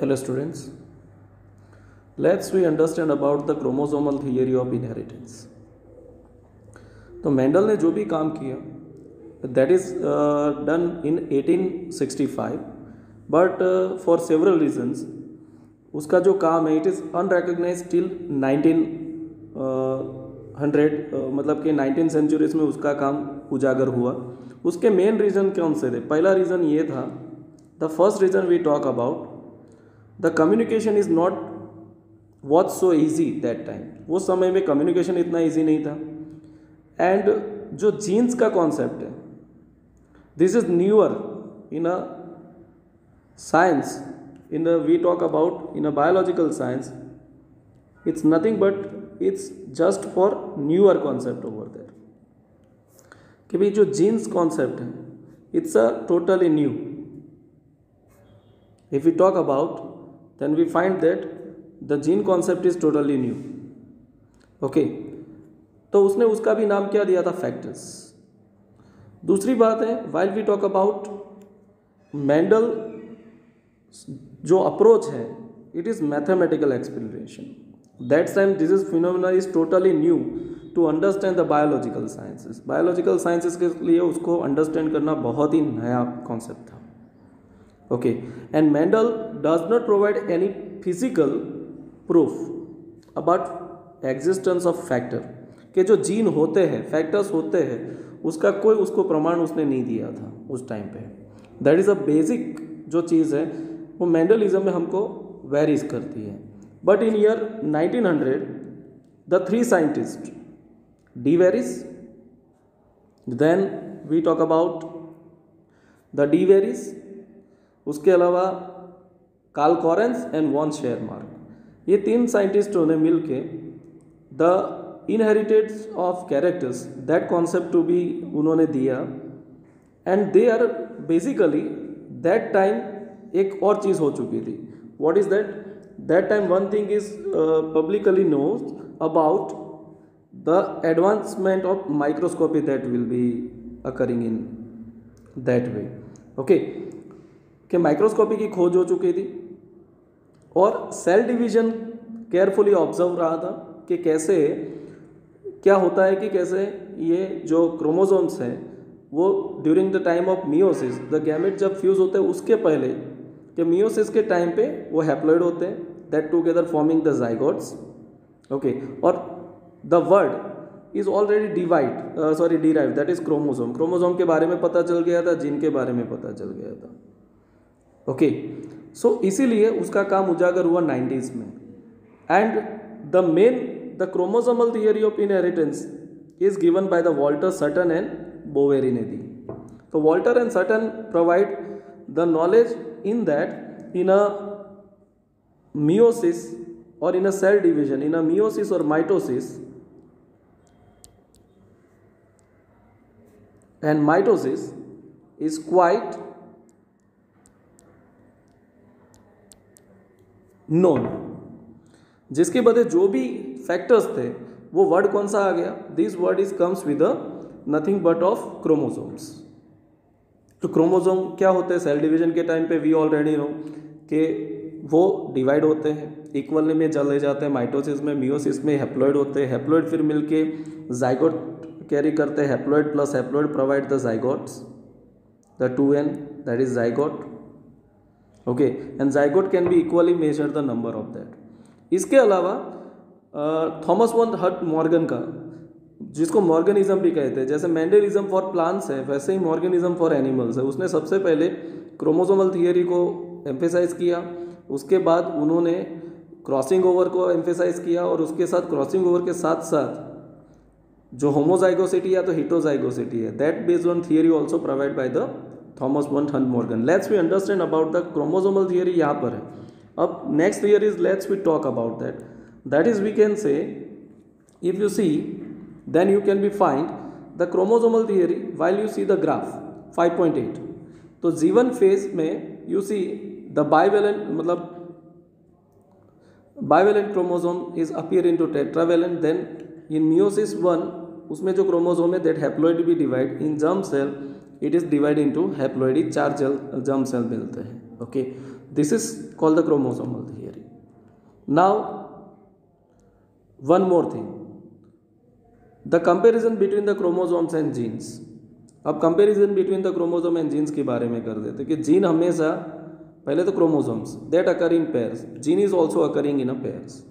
Hello, students. Let's we understand about the chromosomal theory of inheritance. तो Mendel ने जो भी काम किया that is done in 1865 but for several reasons उसका जो काम है इट इज़ अनरिकग्नाइज टिल 1900 मतलब कि नाइनटीन सेंचुरीज में उसका काम उजागर हुआ उसके मेन रीज़न कौन से थे पहला रीज़न ये था the first reason we talk about the communication is not what so easy that time वो समय में कम्युनिकेशन इतना ईजी नहीं था। एंड जो जीन्स का कॉन्सेप्ट है this is newer in a science in a we talk about in a biological science it's nothing but it's just for newer concept over there कि भाई जो जीन्स कॉन्सेप्ट है it's a totally new if we talk about then we find that the gene concept is totally new. Okay. तो उसने उसका भी नाम क्या दिया था? फैक्टर्स दूसरी बात है while we talk about Mendel जो अप्रोच है it is mathematical explanation that time this is phenomena is totally new to understand the biological sciences biological sciences के लिए उसको अंडरस्टैंड करना बहुत ही नया कॉन्सेप्ट था। Okay. And mendel does not provide any physical proof about existence of factor. के जो जीन होते हैं फैक्टर्स होते हैं, उसका कोई उसको प्रमाण उसने नहीं दिया था उस टाइम पे। दैट इज़ अ बेसिक जो चीज़ है, वो मैंडलिज्म में हमको वेरीज करती है। But in year 1900 the three scientist de Vries then we talk about the de Vries उसके अलावा Karl Correns and von Tschermak ये तीन साइंटिस्टों ने मिलके the inherited of characters that concept to be उन्होंने दिया। And they are basically that time एक और चीज़ हो चुकी थी। What is that that time one thing is publicly knows about the advancement of microscopy that will be occurring in that way okay कि microscopy की खोज हो चुकी थी और सेल डिवीज़न केयरफुली ऑब्ज़र्व रहा था कि कैसे, क्या होता है कि कैसे ये जो क्रोमोसोम्स हैं, वो during the time of meiosis the gamete जब फ्यूज़ होते हैं, उसके पहले कि मियोसिस के टाइम पे वो हैप्लॉइड होते हैं that together forming the zygotes okay और the word is already divide sorry derive that is chromosome chromosome के बारे में पता चल गया था जिन के बारे में पता चल गया था। ओके सो इसीलिए उसका काम उजागर हुआ नाइन्टीज़ में. And the main the chromosomal theory of inheritance is given by the Walter Sutton and Boveri ने दी. तो Walter and Sutton provide the knowledge in that in a meiosis और in a cell division in a meiosis और mitosis and mitosis is quite known जिसके बदले जो भी factors थे, वो वर्ड कौन सा आ गया? This word is comes with nothing but of chromosomes तो क्रोमोसोम क्या होते हैं? सेल डिवीज़न के टाइम पे वी ऑलरेडी नो कि वो डिवाइड होते हैं इक्वल में चले जाते हैं माइटोसिस में मियोसिस में हैप्लॉइड होते हैं। हैप्लॉइड फिर मिलके जाइगोट कैरी करते हैं। Haploid plus haploid provide the zygotes the two N that is zygote okay and zygote can be equally major the number of that इसके अलावा थॉमस वन हट मॉर्गन का, जिसको मॉर्गनिज्म भी कहते हैं, जैसे मैंडलिज्म फॉर प्लांट्स है, वैसे ही मॉर्गनिज्म फॉर एनिमल्स है। उसने सबसे पहले क्रोमोसोमल थियरी को एम्फेसाइज किया, उसके बाद उन्होंने क्रॉसिंग ओवर को एम्फेसाइज किया, और उसके साथ क्रॉसिंग ओवर के साथ साथ जो होमोजाइगोसिटी या तो हिटोजाइगोसिटी है that based on theory also provide by the Thomas one Hunt Morgan let's we understand about the chromosomal theory यहाँ पर है। अब next theory is let's we talk about that that is we can say if you see then you can be find the chromosomal theory while you see the graph 5.8 तो जीवन phase में you see the bivalent मतलब bivalent chromosome is appear into tetravalent then in meiosis one उसमें जो chromosome है that haploid भी divide in germ cell it is divide into haploid चार जल जम सेल मिलते हैं okay This is called the chromosomal theory. Now, one more thing. The comparison between the chromosomes and genes. अब comparison between the chromosome and genes के बारे में कर देते कि जीन हमेशा पहले तो chromosomes that occur in pairs gene is also occurring in a pairs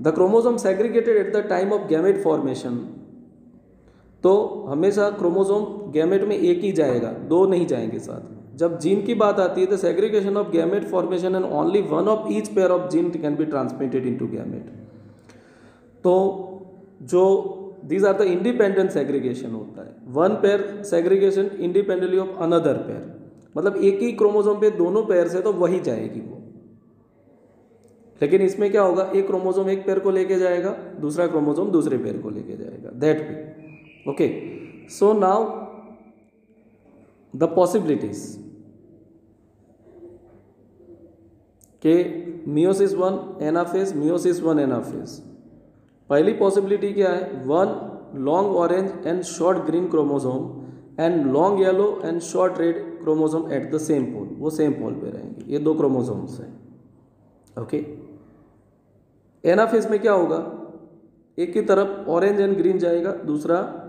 the chromosome segregated at the time of gamete formation तो हमेशा क्रोमोसोम गैमेट में एक ही जाएगा, दो नहीं जाएँगे साथ। जब जीन की बात आती है तो segregation of gamete formation and only one of each pair of gene can be transmitted into gamete तो जो these are the independent segregation होता है। One pair segregation independently of another pair मतलब एक ही क्रोमोसोम पे दोनों पेयर से तो वही जाएगी वो। लेकिन इसमें क्या होगा, एक क्रोमोसोम एक पेयर को लेके जाएगा, दूसरा क्रोमोसोम दूसरे पेयर को लेके जाएगा। That way okay so now the possibilities के meiosis one anaphase meiosis one anaphase पहली पॉसिबिलिटी क्या है? One long orange and short green chromosome and long yellow and short red chromosome at the same pole वो same pole पे रहेंगे। ये दो chromosomes हैं। ओके एनाफेज में क्या होगा? एक की तरफ़ ऑरेंज एंड ग्रीन जाएगा, दूसरा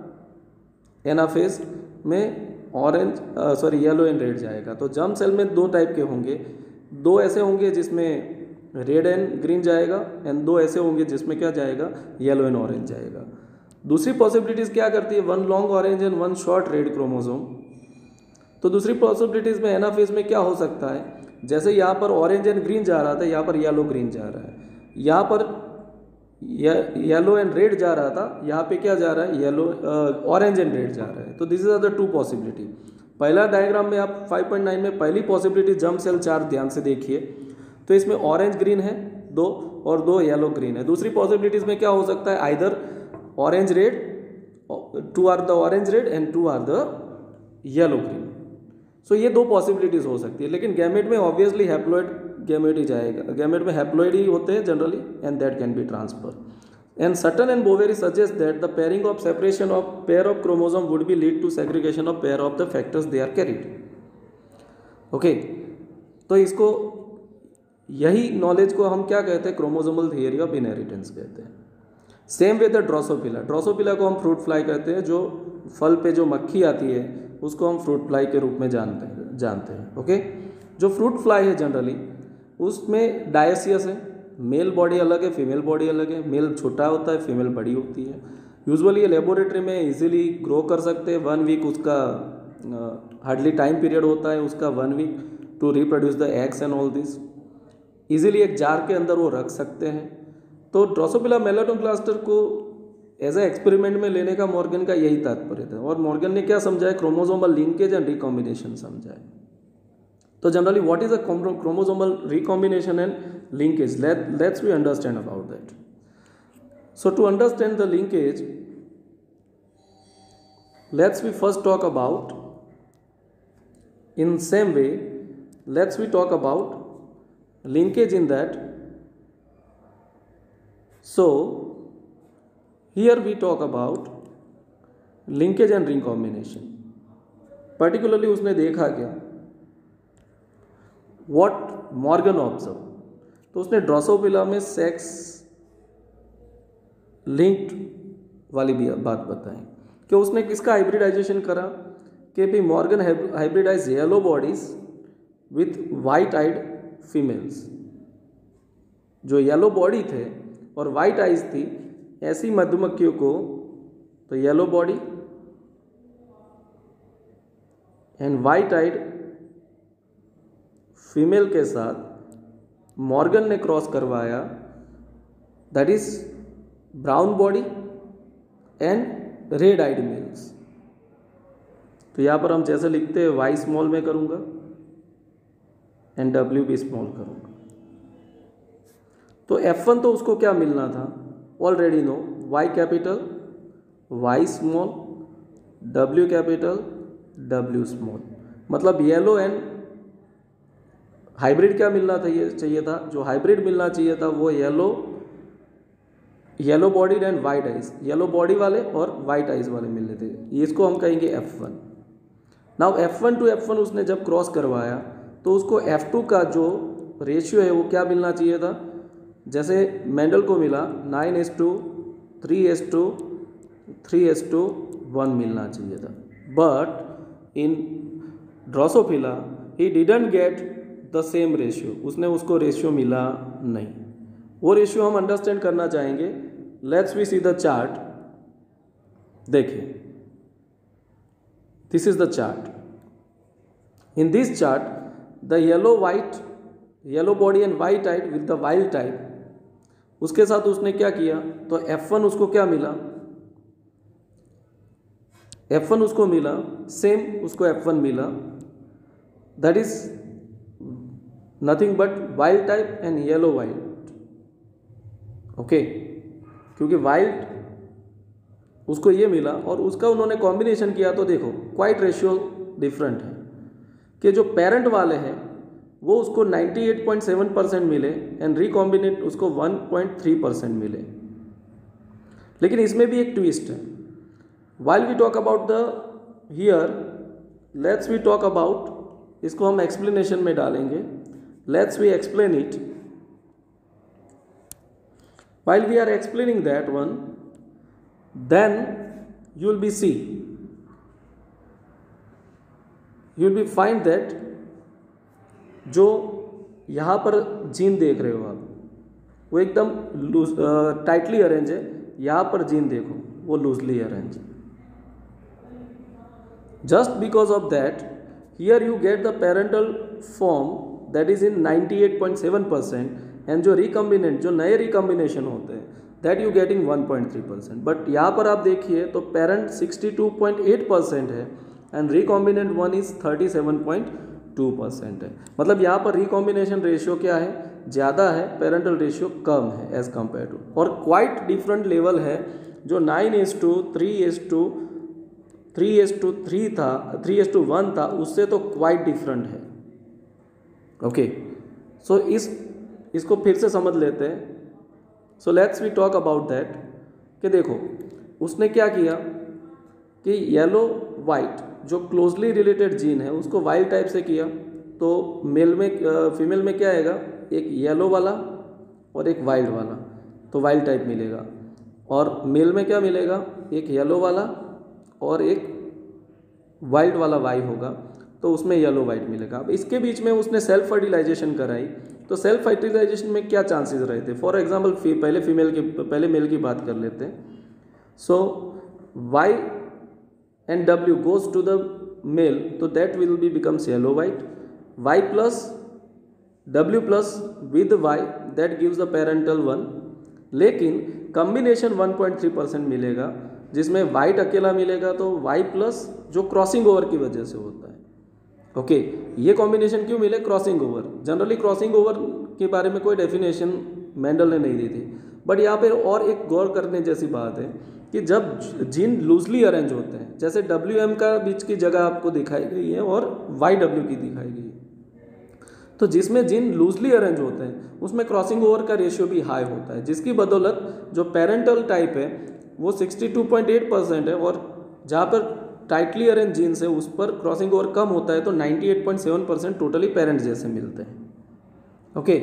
एनाफेज में orange sorry yellow and red जाएगा। तो जम सेल में दो टाइप के होंगे। दो ऐसे होंगे जिसमें रेड एंड ग्रीन जाएगा एंड दो ऐसे होंगे जिसमें क्या जाएगा? येलो एंड ऑरेंज जाएगा। दूसरी पॉसिबिलिटीज़ क्या करती है? One long orange and one short red chromosome तो दूसरी पॉसिबिलिटीज़ में एनाफेज में क्या हो सकता है? जैसे यहाँ पर ऑरेंज एंड ग्रीन जा रहा था, यहाँ पर येलो ग्रीन जा रहा है। यहाँ पर येलो एंड रेड जा रहा था, यहाँ पे क्या जा रहा है? येलो ऑरेंज एंड रेड जा रहा है। तो this is are the two possibility पहला डायग्राम में आप 5.9 में पहली पॉसिबिलिटी जम सेल चार ध्यान से देखिए। तो इसमें ऑरेंज ग्रीन है, दो, और दो येलो ग्रीन है। दूसरी पॉसिबिलिटीज में क्या हो सकता है? Either orange red two are the orange red and two are the yellow green so ये दो पॉसिबिलिटीज हो सकती है, लेकिन गैमेट में ऑब्वियसली हैप्लोइड गैमेट ही जाएगा। गैमेट में हैप्लोइड ही होते हैं generally and that can be transfer and Sutton and Boveri suggest that the pairing of separation of pair of chromosome would be lead to segregation of pair of the factors they are carried okay तो इसको, यही knowledge को हम क्या कहते हैं? Chromosomal theory of inheritance कहते हैं। Same way the Drosophila Drosophila को हम फ्रूट फ्लाई कहते हैं, जो फल पे जो मक्खी आती है, उसको हम फ्रूट फ्लाई के रूप में जानते हैं जानते हैं। ओके जो फ्रूट फ्लाई है जनरली उसमें डायसियस है। मेल बॉडी अलग है, फीमेल बॉडी अलग है। मेल छोटा होता है, फीमेल बड़ी होती है। यूजुअली ये लेबोरेटरी में इजीली ग्रो कर सकते हैं। वन वीक उसका हार्डली टाइम पीरियड होता है उसका one week to reproduce the eggs and all this easily एक जार के अंदर वो रख सकते हैं। तो ड्रोसोपिला मेलाटोक्लास्टर को एज ए एक्सपेरिमेंट में लेने का मॉर्गन का यही तात्पर्य था। और मॉर्गन ने क्या समझाया? क्रोमोजोमल लिंकेज एंड रिकॉम्बिनेशन समझा है तो generally what is a chromosomal recombination and linkage Let, let's we understand about that so to understand the linkage let's we first talk about in same way let's we talk about linkage in that so here we talk about linkage and recombination particularly उसने देखा क्या What Morgan observe तो उसने ड्रोसोपिला में sex linked वाली भी बात बताई। कि उसने किसका हाइब्रिडाइजेशन करा? कि भी Morgan hybridize yellow bodies with white eyed females जो येलो बॉडी थे और वाइट आइज़ थी, ऐसी मधुमक्खियों को तो yellow body and white eyed female के साथ मॉर्गन ने क्रॉस करवाया। That is brown body and red eyed males तो यहाँ पर हम जैसे लिखते हैं वाई स्मॉल में करूँगा एंड डब्ल्यू भी स्मॉल करूँगा। तो एफ़ वन तो उसको क्या मिलना था? Already no Y capital Y small W capital W small मतलब येलो एंड हाइब्रिड क्या मिलना ये चाहिए था? जो हाइब्रिड मिलना चाहिए था वो yellow yellow body and white eyes yellow body वाले और वाइट आइज़ वाले मिलने थे। इसको हम कहेंगे F one now F one two F one उसने जब क्रॉस करवाया तो उसको F2 का जो रेशियो है वो क्या मिलना चाहिए था? जैसे मेंडल को मिला nine is to three is to three is to one मिलना चाहिए था। But in drosophila he didn't get the same ratio. उसने उसको रेशियो मिला नहीं। वो रेशियो हम अंडरस्टैंड करना चाहेंगे। Let's we see the chart देखिए this is the chart in this chart the yellow white yellow body and white type with the wild type उसके साथ उसने क्या किया? तो F1 उसको क्या मिला? F1 उसको मिला। सेम उसको F1 मिला। That is nothing but wild type and yellow wild okay क्योंकि वाइल्ड उसको ये मिला और उसका उन्होंने कॉम्बिनेशन किया तो देखो क्वाइट रेशियो डिफरेंट है। कि जो पेरेंट वाले हैं, वो उसको 98.7 परसेंट मिले एंड रिकॉम्बिनेट उसको 1.3 परसेंट मिले। लेकिन इसमें भी एक ट्विस्ट है। While we talk about the here let's we talk about इसको हम एक्सप्लेनेशन में डालेंगे। Let's we explain it while we are explaining that one, then you will be see. You will be find that जो यहाँ पर gene देख रहे हो आप, वो एकदम लूज टाइटली अरेंज है। यहाँ पर जीन देखो, वो loosely arrange just because of that here you get the parental form that is in 98.7 percent and जो रिकम्बिनेंट जो नए रिकम्बिनेशन होते हैं that you getting 1.3 percent but यहाँ पर आप देखिए तो पेरेंट 62.8 परसेंट है and recombinant one is 37.2 percent है. मतलब यहाँ पर रिकॉम्बिनेशन रेशियो क्या है? ज़्यादा है पेरेंटल रेशियो कम है एज कंपेयर टू और क्वाइट डिफरेंट लेवल है, जो nine is to three is to three is to three था थ्री एस टू वन था, उससे तो क्वाइट डिफरेंट है। ओके सो इस, इसको फिर से समझ लेते हैं. So let's we talk about that कि देखो, उसने क्या किया? कि येलो वाइट जो क्लोजली रिलेटेड जीन है, उसको वाइल्ड टाइप से किया. तो मेल में फीमेल में क्या आएगा? एक येलो वाला और एक वाइल्ड वाला. तो वाइल्ड टाइप मिलेगा. और मेल में क्या मिलेगा? एक येलो वाला और एक वाइल्ड वाला वाई होगा. तो उसमें येलो वाइट मिलेगा। अब इसके बीच में उसने सेल्फ फर्टिलाइजेशन कराई। तो सेल्फ फर्टिलाइजेशन में क्या चांसेस रहे थे? फॉर एग्ज़ाम्पल पहले फीमेल की पहले मेल की बात कर लेते हैं। So Y and W goes to the male तो that will be becomes yellow white Y plus W plus with Y that gives the parental one लेकिन कम्बिनेशन 1.3 परसेंट मिलेगा, जिसमें वाइट अकेला मिलेगा तो वाई प्लस जो क्रॉसिंग ओवर की वजह से होता है। ओके ये कॉम्बिनेशन क्यों मिले? Crossing over generally crossing over के बारे में कोई डेफिनेशन मैंडल ने नहीं दी थी। बट यहाँ पर और एक गौर करने जैसी बात है कि जब जीन लूजली अरेंज होते हैं, जैसे डब्ल्यू एम का बीच की जगह आपको दिखाई गई है और वाई डब्ल्यू की दिखाई गई है। तो जिसमें जीन लूजली अरेंज होते हैं, उसमें क्रॉसिंग ओवर का रेशियो भी हाई होता है, जिसकी बदौलत जो पेरेंटल टाइप है, वो 62.8 परसेंट है और जहाँ पर टाइटली अरेंज जीन्स है, उस पर क्रॉसिंग ओवर कम होता है तो 98.7 परसेंट टोटली पेरेंट जैसे मिलते हैं। ओके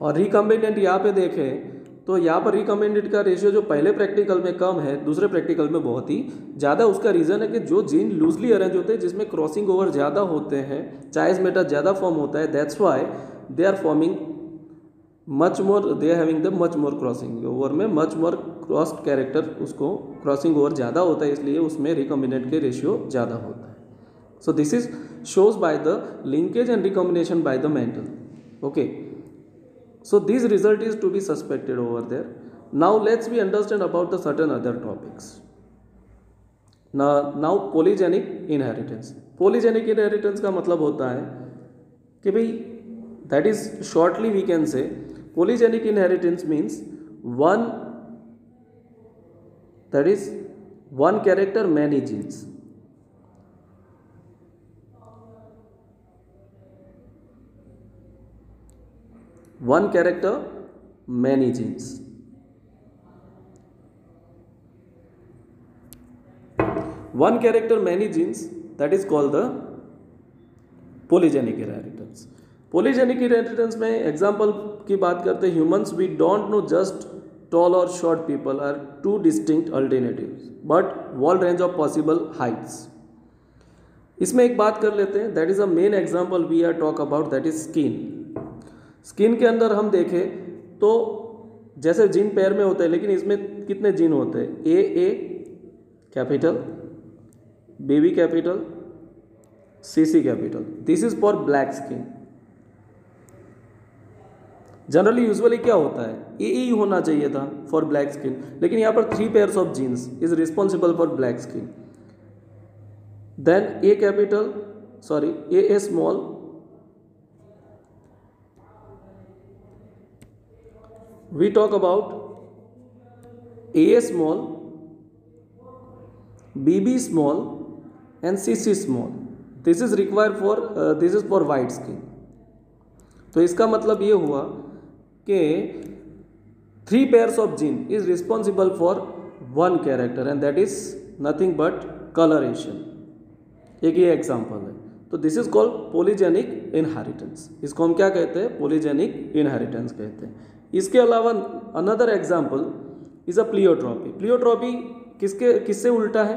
और रिकम्बिनेंट यहाँ पे देखें तो यहाँ पर रिकमेंडेड का रेशियो जो पहले प्रैक्टिकल में कम है, दूसरे प्रैक्टिकल में बहुत ही ज़्यादा, उसका रीज़न है कि जो जीन लूजली अरेंज होते हैं, जिसमें क्रॉसिंग ओवर ज़्यादा होते हैं चाइज मेटा ज़्यादा फॉर्म होता है that's why they are forming much more they are having the much more crossing over में मच मोर क्रॉस्ड कैरेक्टर उसको क्रॉसिंग ओवर ज़्यादा होता है, इसलिए उसमें रिकॉम्बिनेट के रेशियो ज़्यादा होता है। So this is shows by the linkage and recombination by the mental okay so this result is to be suspected over there now let's be understand about the certain other topics now polygenic inheritance polygenic inheritance का मतलब होता है कि भाई that is shortly we can say polygenic inheritance means one that is one character many genes one character many genes one character many genes that is called the polygenic inheritance polygenic inheritance में example की बात करते हैं humans we don't know just tall और short people are two distinct alternative but whole range of possible heights इसमें एक बात कर लेते हैं that is a main example we are talk about that is skin skin के अंदर हम देखें तो जैसे जीन पैर में होते हैं, लेकिन इसमें कितने जीन होते हैं? A A capital B B capital C C capital this is for black skin generally usually क्या होता है? ए ई होना चाहिए था फॉर ब्लैक स्किन लेकिन यहाँ पर three pairs of genes is responsible for black skin then A capital sorry A A small we talk about a small bb small and cc small. This is required for uh, this is for white skin. तो इसका मतलब ये हुआ कि three pairs of gene is responsible for one character and that is nothing but coloration एक ये example है। तो this is called polygenic inheritance इसको हम क्या कहते हैं? पोलीजेनिक इनहेरिटेंस कहते हैं। इसके अलावा another example is a pleiotropy pleiotropy किसके, किससे उल्टा है?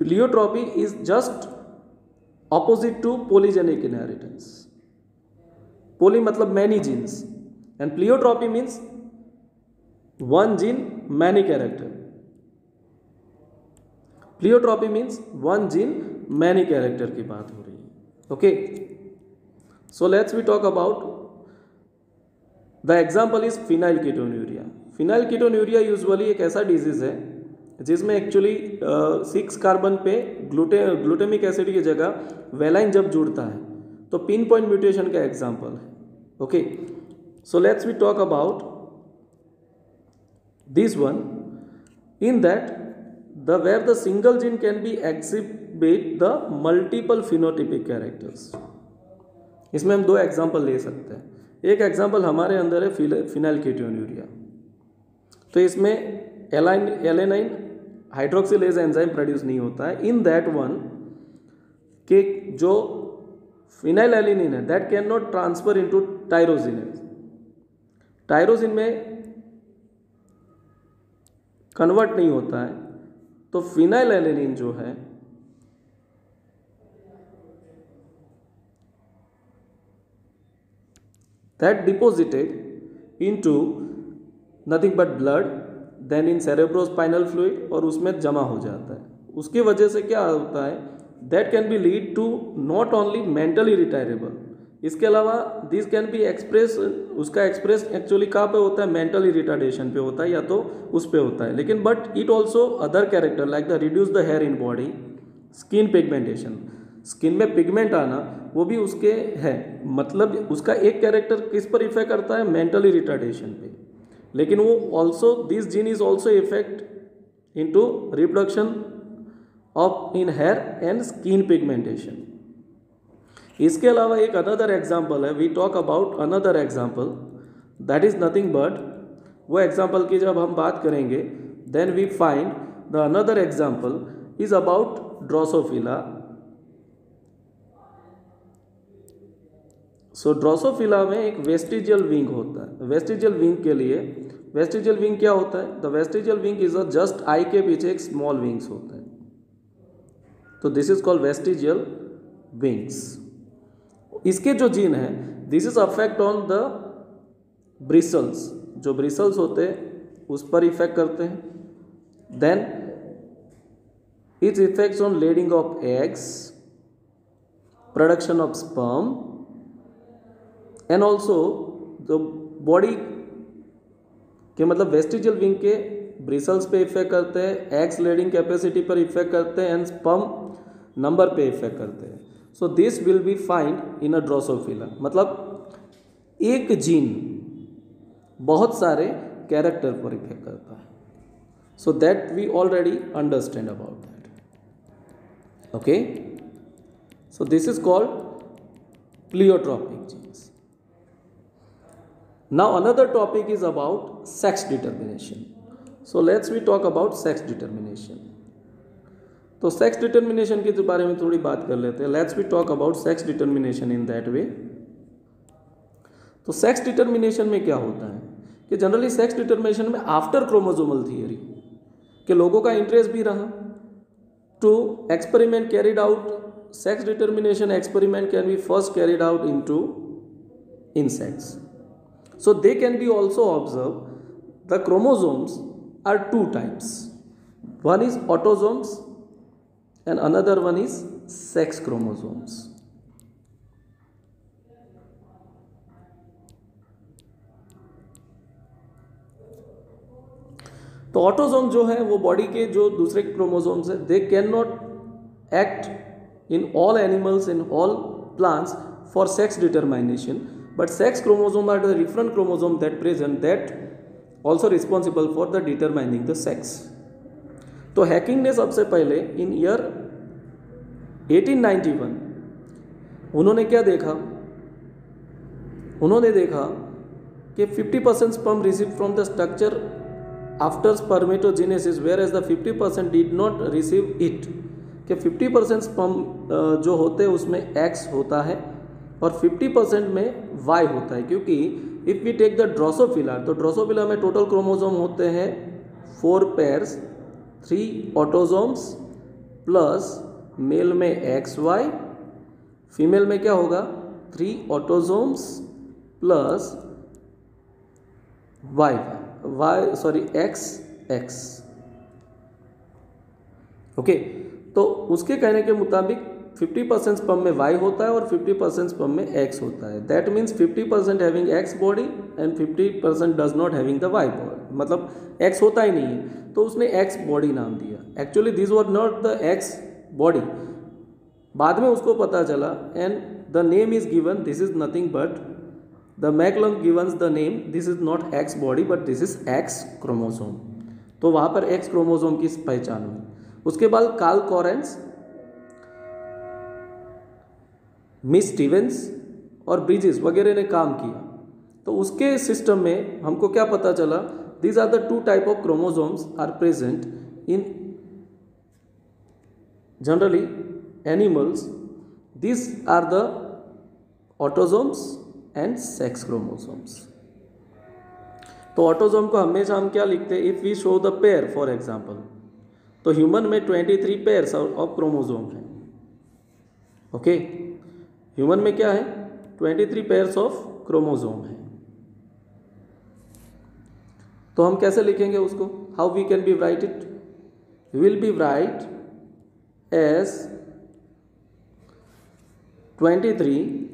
Pleiotropy is just opposite to polygenic inheritance poly मतलब many genes and pleiotropy means one gene many character pleiotropy means one gene many character की बात हो रही है। Okay so let's we talk about the example is phenylketonuria phenylketonuria usually एक ऐसा disease है, जिसमें एक्चुअली सिक्स कार्बन पे ग्लूटे ग्लूटेमिक एसिड की जगह वेलाइन जब जुड़ता है तो पिन पॉइंट म्यूटेशन का एग्ज़ाम्पल है। Okay so let's we talk about this one in that the where the single gene can be exhibit the multiple phenotypic characters इसमें हम दो एग्ज़ाम्पल ले सकते हैं। एक एग्ज़ाम्पल हमारे अंदर है फिनाइल कीटोन्यूरिया तो इसमें align alanine hydroxylase enzyme produce नहीं होता है। इन दैट वन के जो फिनाइल एलिनिन है that can not transfer into tyrosine tyrosine में कन्वर्ट नहीं होता है तो फिनाइल एलिनिन जो है, that deposited into nothing but blood then in cerebrospinal fluid और उसमें जमा हो जाता है। उसकी वजह से क्या होता है that can be lead to not only mentally retardable इसके अलावा दिस कैन बी एक्सप्रेस उसका एक्सप्रेस एक्चुअली कहाँ पे होता है? मेंटली रिटार्डेशन पे होता है या तो उस पे होता है। लेकिन but it also other character like the reduce the hair in body skin pigmentation skin में पिगमेंट आना, वो भी उसके है। मतलब उसका एक कैरेक्टर किस पर इफ़ेक्ट करता है? मेंटली रिटार्डेशन पे। लेकिन वो also this gene is also effect into reproduction of in hair and skin pigmentation इसके अलावा एक अनदर एग्ज़ाम्पल है we talk about another example that is nothing but वो एग्ज़ाम्पल की जब हम बात करेंगे then we find the another example is about drosophila so drosophila में एक वेस्टिजियल विंग होता है। वेस्टिजियल विंग के लिए वेस्टिजियल विंग क्या होता है? The vestigial wing is a just eye के पीछे एक स्मॉल विंग्स होता है। तो this is called vestigial wings इसके जो जीन है this is affect on the bristles जो ब्रिसल्स होते हैं, उस पर इफ़ेक्ट करते हैं. Then it's effects on laying of eggs production of sperm and also जो बॉडी के मतलब वेस्टिजियल विंग के ब्रिसल्स पे इफ़ेक्ट करते हैं एक्स लेडिंग कैपेसिटी पर इफ़ेक्ट करते हैं एंड स्पम नंबर पे इफ़ेक्ट करते हैं। So this will be find in a Drosophila मतलब एक जीन बहुत सारे कैरेक्टर पर इफ़ेक्ट करता है। So that we already understand about that okay so this is called pleiotropic genes Now another topic is about sex determination. So let's we talk about sex determination तो sex determination के बारे में थोड़ी बात कर लेते हैं। Let's we talk about sex determination in that way तो सेक्स डिटर्मिनेशन में क्या होता है? कि जनरली सेक्स डिटर्मिनेशन में आफ्टर क्रोमोजोमल थियरी के लोगों का इंटरेस्ट भी रहा। To experiment carried out sex determination experiment can be first carried out in to insects. So, they can be also observed. The chromosomes are two types. One is autosomes and another one is sex chromosomes. तो autosome जो है, वो body के जो दूसरे chromosomes हैं they can not act in all animals in all plants for sex determination but sex chromosome are the different chromosome that present that also responsible for the determining the sex तो Henking ने सबसे पहले इन year 1891 उन्होंने क्या देखा? उन्होंने देखा कि 50 percent sperm receive from the structure after spermatogenesis whereas the 50 percent did not receive it कि 50 परसेंट स्पर्म जो होते हैं, उसमें एक्स होता है और 50 परसेंट में वाई होता है, क्योंकि if we take the drosophila तो ड्रोसोफिला में टोटल क्रोमोजोम होते हैं four pairs three autosomes plus male में एक्स वाई फीमेल में क्या होगा? Three autosomes plus Y Y sorry X X okay तो उसके कहने के मुताबिक 50 परसेंट स्पम में वाई होता है और 50 परसेंट स्पम में एक्स होता है। That means 50 percent having X body and 50 percent does not having the Y body मतलब एक्स होता ही नहीं है। तो उसने एक्स बॉडी नाम दिया। Actually this was not the X body बाद में उसको पता चला and the name is given this is nothing but the McClung givens the name this is not X body but this is X chromosome तो वहाँ पर x chromosome की पहचान हुई। उसके बाद काल कॉरेंस मिस स्टीवेंस और ब्रिजेस वगैरह ने काम किया। तो उसके सिस्टम में हमको क्या पता चला these are the two type of chromosomes are present in generally animals this are the autosomes and sex chromosomes तो ऑटोजोम को हमेशा हम क्या लिखते हैं? If we show the pair for example तो ह्यूमन में 23 पेयर्स ऑफ़ क्रोमोजोम है। Okay okay? ह्यूमन में क्या है? 23 पेयर्स ऑफ़ क्रोमोजोम है। तो हम कैसे लिखेंगे उसको? How we can be write it will be write as 23